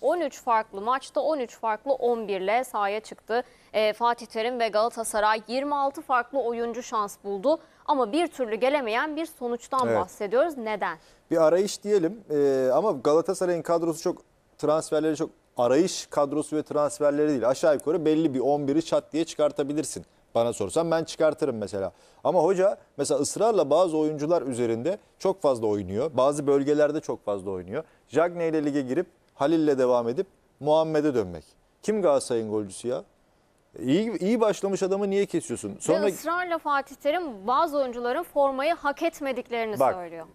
13 farklı maçta 13 farklı 11 ile sahaya çıktı. Ee, Fatih Terim ve Galatasaray 26 farklı oyuncu şans buldu. Ama bir türlü gelemeyen bir sonuçtan Evet. bahsediyoruz. Neden? bir arayış diyelim Ee, ama Galatasaray'ın kadrosu çok transferleri çok arayış kadrosu ve transferleri değil. Aşağı yukarı belli bir 11'i çat diye çıkartabilirsin. Bana sorsan ben çıkartırım mesela. Ama hoca mesela ısrarla bazı oyuncular üzerinde çok fazla oynuyor. Bazı bölgelerde çok fazla oynuyor. Jagne ile lige girip Halil'le devam edip Muhammed'e dönmek. Kim Galatasaray'ın golcüsü ya? İyi, iyi başlamış adamı niye kesiyorsun? Sonra Ve ısrarla Fatih Terim bazı oyuncuların formayı hak etmediklerini Bak, söylüyor.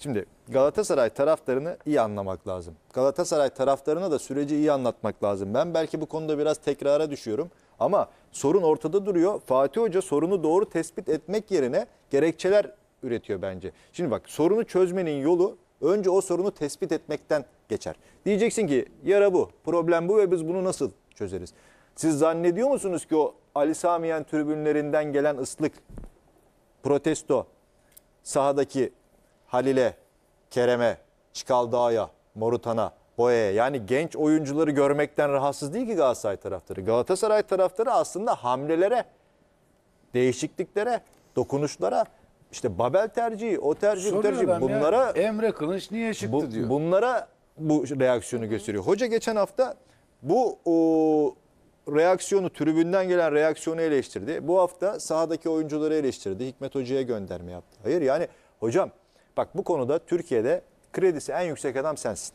Şimdi Galatasaray taraftarını iyi anlamak lazım. Galatasaray taraftarına da süreci iyi anlatmak lazım. Ben belki bu konuda biraz tekrara düşüyorum. Ama sorun ortada duruyor. Fatih Hoca sorunu doğru tespit etmek yerine gerekçeler üretiyor bence. Şimdi bak sorunu çözmenin yolu önce o sorunu tespit etmekten geçer. Diyeceksin ki yara bu, problem bu ve biz bunu nasıl çözeriz? Siz zannediyor musunuz ki o Ali Samiyen tribünlerinden gelen ıslık, protesto, sahadaki Halil'e, Kerem'e, Çikaldağ'a, Morutan'a, Boya'ya yani genç oyuncuları görmekten rahatsız değil ki Galatasaray taraftarı. Galatasaray taraftarı aslında hamlelere, değişikliklere, dokunuşlara, işte Babel tercihi, o tercih, bu Soruyor tercih bunlara ya, Emre Kılıç niye çıktı bu- diyor. Bunlara bu reaksiyonu gösteriyor. Hoca geçen hafta bu o, reaksiyonu, tribünden gelen reaksiyonu eleştirdi. Bu hafta sahadaki oyuncuları eleştirdi. Hikmet Hoca'ya gönderme yaptı. Hayır yani hocam bak bu konuda Türkiye'de kredisi en yüksek adam sensin.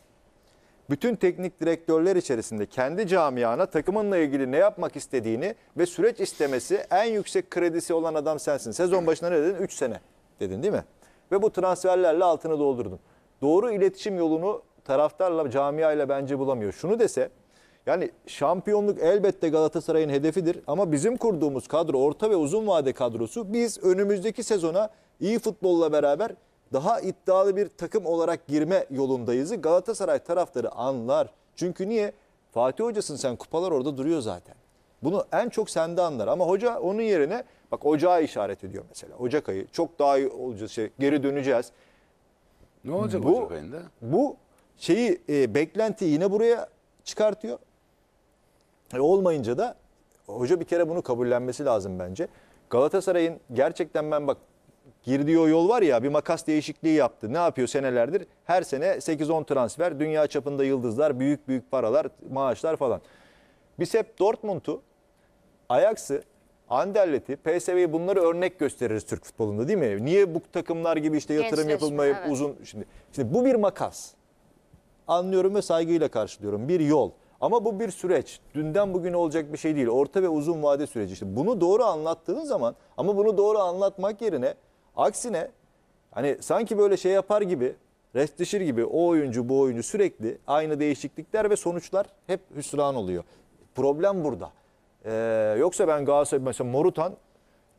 Bütün teknik direktörler içerisinde kendi camiana takımınla ilgili ne yapmak istediğini ve süreç istemesi en yüksek kredisi olan adam sensin. Sezon başına ne dedin? 3 sene dedin değil mi? Ve bu transferlerle altını doldurdun. Doğru iletişim yolunu taraftarla, camiayla bence bulamıyor. Şunu dese, yani şampiyonluk elbette Galatasaray'ın hedefidir ama bizim kurduğumuz kadro, orta ve uzun vade kadrosu biz önümüzdeki sezona iyi futbolla beraber daha iddialı bir takım olarak girme yolundayızı Galatasaray taraftarı anlar. Çünkü niye? Fatih Hocasın sen kupalar orada duruyor zaten. Bunu en çok sende anlar ama hoca onun yerine bak ocağı işaret ediyor mesela. Ocak ayı çok daha iyi olacağız şey geri döneceğiz. ne olacak bu- Ocak ayında? Bu şeyi e, beklentiyi yine buraya çıkartıyor. E, olmayınca da hoca bir kere bunu kabullenmesi lazım bence. Galatasaray'ın gerçekten ben bak girdiği o yol var ya bir makas değişikliği yaptı. Ne yapıyor senelerdir? Her sene 8-10 transfer, dünya çapında yıldızlar, büyük büyük paralar, maaşlar falan. Biz hep Dortmund'u, Ajax'ı, Anderlet'i, PSV'yi bunları örnek gösteririz Türk futbolunda değil mi? Niye bu takımlar gibi işte yatırım Gençleşme, yapılmayıp evet. uzun şimdi şimdi bu bir makas. Anlıyorum ve saygıyla karşılıyorum. Bir yol. Ama bu bir süreç. Dünden bugüne olacak bir şey değil. Orta ve uzun vade süreci. İşte bunu doğru anlattığın zaman ama bunu doğru anlatmak yerine aksine hani sanki böyle şey yapar gibi restişir gibi o oyuncu bu oyuncu sürekli aynı değişiklikler ve sonuçlar hep hüsran oluyor. Problem burada. Ee, yoksa ben Galatasaray mesela Morutan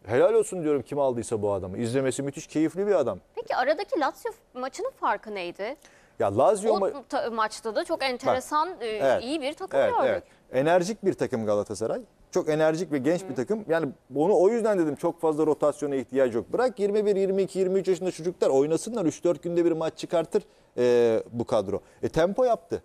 helal olsun diyorum kim aldıysa bu adamı. İzlemesi müthiş keyifli bir adam. Peki aradaki Lazio maçının farkı neydi? Ya Lazio O ma- ta- maçta da çok enteresan, e, Evet. iyi bir takım Evet, gördük. evet. Enerjik bir takım Galatasaray. Çok enerjik ve genç bir takım. Yani onu o yüzden dedim çok fazla rotasyona ihtiyacı yok. Bırak 21, 22, 23 yaşında çocuklar oynasınlar. 3-4 günde bir maç çıkartır e, bu kadro. E tempo yaptı.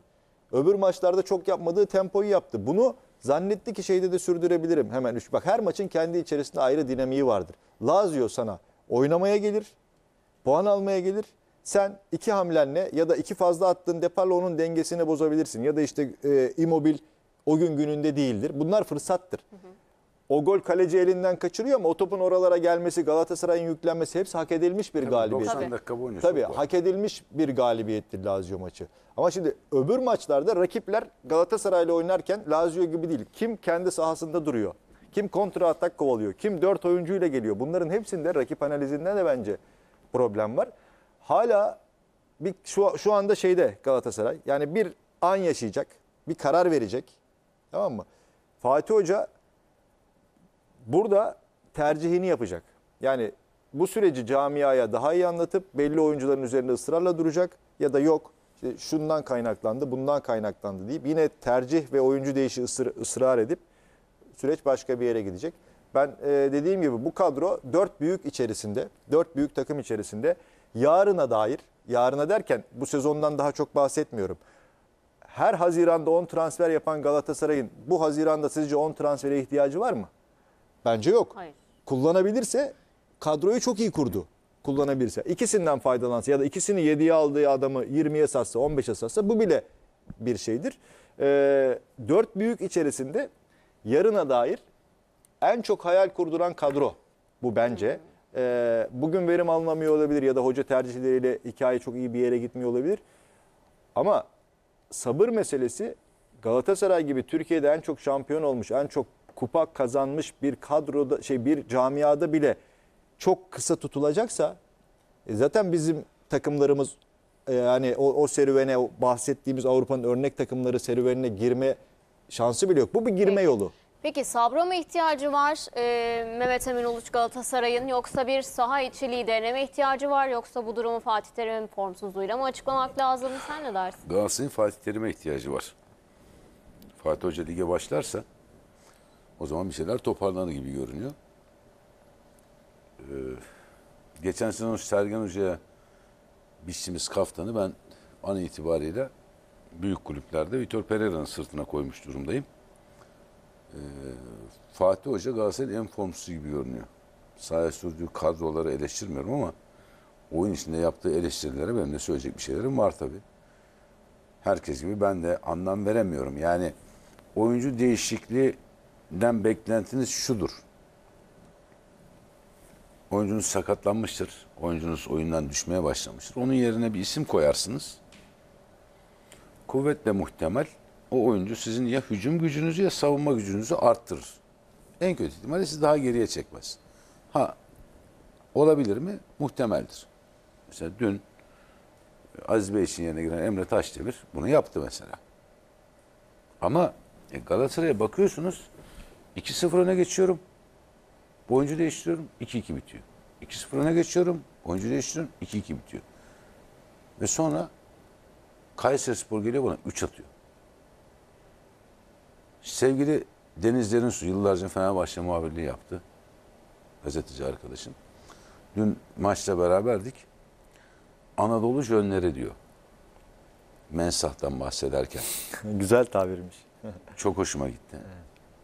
Öbür maçlarda çok yapmadığı tempoyu yaptı. Bunu zannetti ki şeyde de sürdürebilirim. Hemen üç. Bak her maçın kendi içerisinde ayrı dinamiği vardır. Lazio sana oynamaya gelir puan almaya gelir. Sen iki hamlenle ya da iki fazla attığın deparla onun dengesini bozabilirsin. Ya da işte e, Immobile o gün gününde değildir. Bunlar fırsattır. O gol kaleci elinden kaçırıyor ama o topun oralara gelmesi, Galatasaray'ın yüklenmesi hepsi hak edilmiş bir galibiyet. 90 Tabii. dakika boyunca Tabii çok var. hak edilmiş bir galibiyettir Lazio maçı. Ama şimdi öbür maçlarda rakipler Galatasaray'la oynarken Lazio gibi değil. Kim kendi sahasında duruyor? Kim kontra atak kovalıyor? Kim dört oyuncuyla geliyor? Bunların hepsinde rakip analizinde de bence problem var. Hala bir şu, şu anda şeyde Galatasaray yani bir an yaşayacak, bir karar verecek. Tamam mı? Fatih Hoca burada tercihini yapacak. Yani bu süreci camiaya daha iyi anlatıp belli oyuncuların üzerinde ısrarla duracak ya da yok işte şundan kaynaklandı, bundan kaynaklandı deyip yine tercih ve oyuncu değişi ısır, ısrar edip süreç başka bir yere gidecek. Ben e, dediğim gibi bu kadro dört büyük içerisinde, dört büyük takım içerisinde yarına dair, yarına derken bu sezondan daha çok bahsetmiyorum. Her Haziran'da 10 transfer yapan Galatasaray'ın bu Haziran'da sizce 10 transfere ihtiyacı var mı? Bence yok. Hayır. Kullanabilirse kadroyu çok iyi kurdu. Kullanabilirse. İkisinden faydalansa ya da ikisini 7'ye aldığı adamı 20'ye satsa 15'e satsa bu bile bir şeydir. Ee, dört büyük içerisinde yarına dair en çok hayal kurduran kadro bu bence. Ee, bugün verim almamıyor olabilir ya da hoca tercihleriyle hikaye çok iyi bir yere gitmiyor olabilir. Ama sabır meselesi Galatasaray gibi Türkiye'de en çok şampiyon olmuş, en çok kupa kazanmış bir kadroda şey bir camiada bile çok kısa tutulacaksa e zaten bizim takımlarımız e, yani o, o serüvene o bahsettiğimiz Avrupa'nın örnek takımları serüvenine girme şansı bile yok. Bu bir girme yolu. Peki sabra mı ihtiyacı var e, Mehmet Emin Uluç Galatasaray'ın yoksa bir saha içi liderine mi ihtiyacı var yoksa bu durumu Fatih Terim'in formsuzluğuyla mı açıklamak lazım? Sen ne dersin? Galatasaray'ın Fatih Terim'e ihtiyacı var. Fatih Hoca lige başlarsa o zaman bir şeyler toparlanır gibi görünüyor. Ee, geçen o Sergen Hoca'ya biçtiğimiz kaftanı ben an itibariyle büyük kulüplerde Vitor Pereira'nın sırtına koymuş durumdayım. Ee, Fatih Hoca Galatasaray'ın en formsuzu gibi görünüyor. Sahaya sürdüğü kadroları eleştirmiyorum ama oyun içinde yaptığı eleştirilere benim de söyleyecek bir şeylerim var tabii herkes gibi ben de anlam veremiyorum. Yani oyuncu değişikliğinden beklentiniz şudur. Oyuncunuz sakatlanmıştır. Oyuncunuz oyundan düşmeye başlamıştır. Onun yerine bir isim koyarsınız. Kuvvetle muhtemel o oyuncu sizin ya hücum gücünüzü ya savunma gücünüzü arttırır. En kötü ihtimalle sizi daha geriye çekmez. Ha olabilir mi? Muhtemeldir. Mesela dün Aziz Bey için yerine giren Emre Taşdemir bunu yaptı mesela. Ama e, Galatasaray'a bakıyorsunuz 2-0 öne geçiyorum. Bu oyuncu değiştiriyorum 2-2 bitiyor. 2-0 öne geçiyorum. Oyuncu değiştiriyorum 2-2 bitiyor. Ve sonra Kayserispor geliyor bana 3 atıyor. Sevgili Deniz Derinsu yıllarca Fenerbahçe muhabirliği yaptı. Gazeteci arkadaşım. Dün maçta beraberdik. Anadolu jönleri diyor. Mensah'tan bahsederken. Güzel tabirmiş. Çok hoşuma gitti.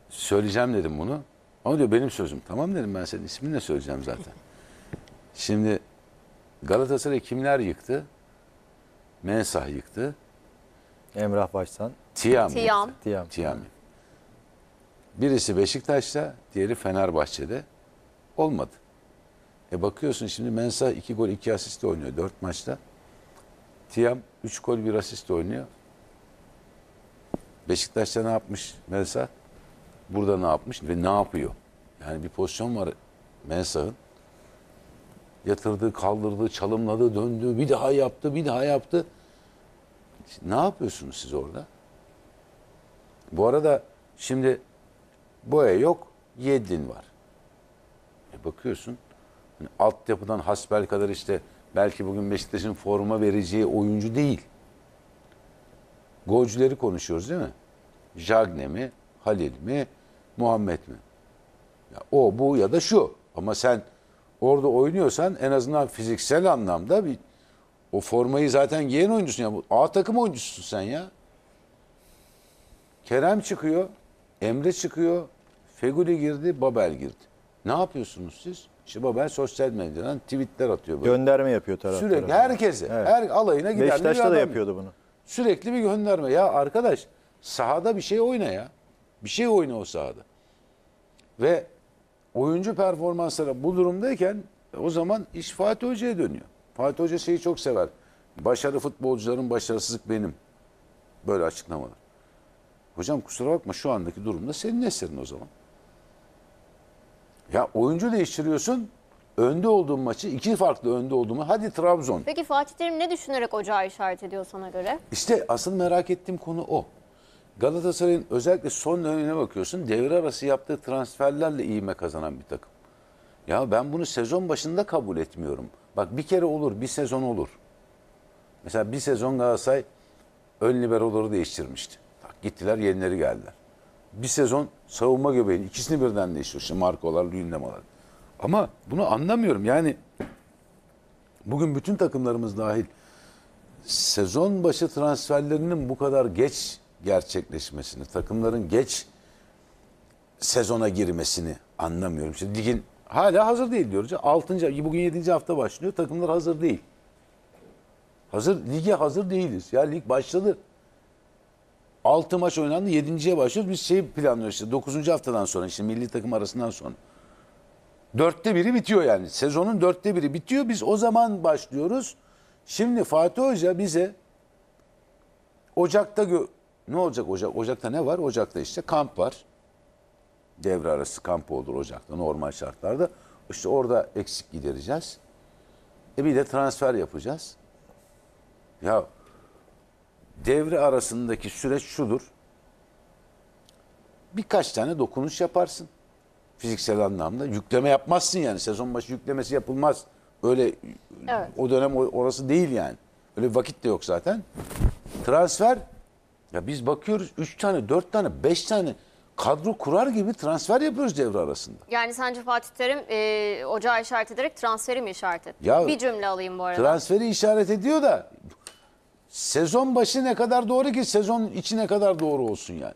Söyleyeceğim dedim bunu. Ama diyor benim sözüm. Tamam dedim ben senin ismini de söyleyeceğim zaten. Şimdi Galatasaray kimler yıktı? Mensah yıktı. Emrah Başsan, Tiam. Tiam. Tiam. Tiam. Birisi Beşiktaş'ta, diğeri Fenerbahçe'de. Olmadı. E bakıyorsun şimdi Mensah 2 gol 2 asist oynuyor 4 maçta. Tiam 3 gol 1 asist oynuyor. Beşiktaş'ta ne yapmış Mensah? Burada ne yapmış ve ne yapıyor? Yani bir pozisyon var Mensah'ın. Yatırdı, kaldırdı, çalımladı, döndü, bir daha yaptı, bir daha yaptı. Ne yapıyorsunuz siz orada? Bu arada şimdi boya yok, Yedlin var. E bakıyorsun hani altyapıdan hasbel kadar işte belki bugün Beşiktaş'ın forma vereceği oyuncu değil. Golcüleri konuşuyoruz değil mi? Jagne mi, Halil mi, Muhammed mi? Ya o, bu ya da şu. Ama sen orada oynuyorsan en azından fiziksel anlamda bir o formayı zaten giyen oyuncusun ya. A takım oyuncusun sen ya. Kerem çıkıyor, Emre çıkıyor, Feguli girdi, Babel girdi. Ne yapıyorsunuz siz? İşte Babel sosyal medyadan tweetler atıyor böyle. Gönderme yapıyor taraf Sürekli herkese, Evet. her alayına giden bir Beşiktaş'ta da adam. yapıyordu bunu. Sürekli bir gönderme. Ya arkadaş sahada bir şey oyna ya. Bir şey oyna o sahada. Ve oyuncu performansları bu durumdayken o zaman iş Fatih Hoca'ya dönüyor. Fatih Hoca şeyi çok sever. Başarı futbolcuların başarısızlık benim. Böyle açıklamalar. Hocam kusura bakma şu andaki durumda senin eserin o zaman. Ya oyuncu değiştiriyorsun. Önde olduğun maçı iki farklı önde olduğumu hadi Trabzon. Peki Fatih Terim ne düşünerek ocağı işaret ediyor sana göre? İşte asıl merak ettiğim konu o. Galatasaray'ın özellikle son dönemine bakıyorsun devre arası yaptığı transferlerle iğme kazanan bir takım. Ya ben bunu sezon başında kabul etmiyorum. Bak bir kere olur, bir sezon olur. Mesela bir sezon Galatasaray ön liberoları değiştirmişti. Bak, gittiler yenileri geldiler. Bir sezon savunma göbeğini ikisini birden değiştiriyor. İşte Markolar, Lündemalar. Ama bunu anlamıyorum. Yani bugün bütün takımlarımız dahil sezon başı transferlerinin bu kadar geç gerçekleşmesini, takımların geç sezona girmesini anlamıyorum. Şimdi ligin hala hazır değil diyoruz. 6. bugün 7. hafta başlıyor. Takımlar hazır değil. Hazır lige hazır değiliz. Ya lig başladı. 6 maç oynandı. 7.ye başlıyoruz. Biz şey planlıyoruz işte 9. haftadan sonra işte milli takım arasından sonra. Dörtte biri bitiyor yani. Sezonun dörtte biri bitiyor. Biz o zaman başlıyoruz. Şimdi Fatih Hoca bize Ocak'ta ne olacak Ocak? Ocak'ta ne var? Ocak'ta işte kamp var. Devre arası kamp olur Ocak'ta normal şartlarda. İşte orada eksik gidereceğiz. E bir de transfer yapacağız. Ya devre arasındaki süreç şudur. Birkaç tane dokunuş yaparsın. Fiziksel anlamda. Yükleme yapmazsın yani. Sezon başı yüklemesi yapılmaz. Öyle Evet. o dönem orası değil yani. Öyle vakit de yok zaten. Transfer ya biz bakıyoruz 3 tane, 4 tane, 5 tane kadro kurar gibi transfer yapıyoruz devre arasında. Yani sence Fatih Terim e, ocağı işaret ederek transferi mi işaret etti? Ya- bir cümle alayım bu arada. Transferi işaret ediyor da sezon başı ne kadar doğru ki sezon içi ne kadar doğru olsun yani.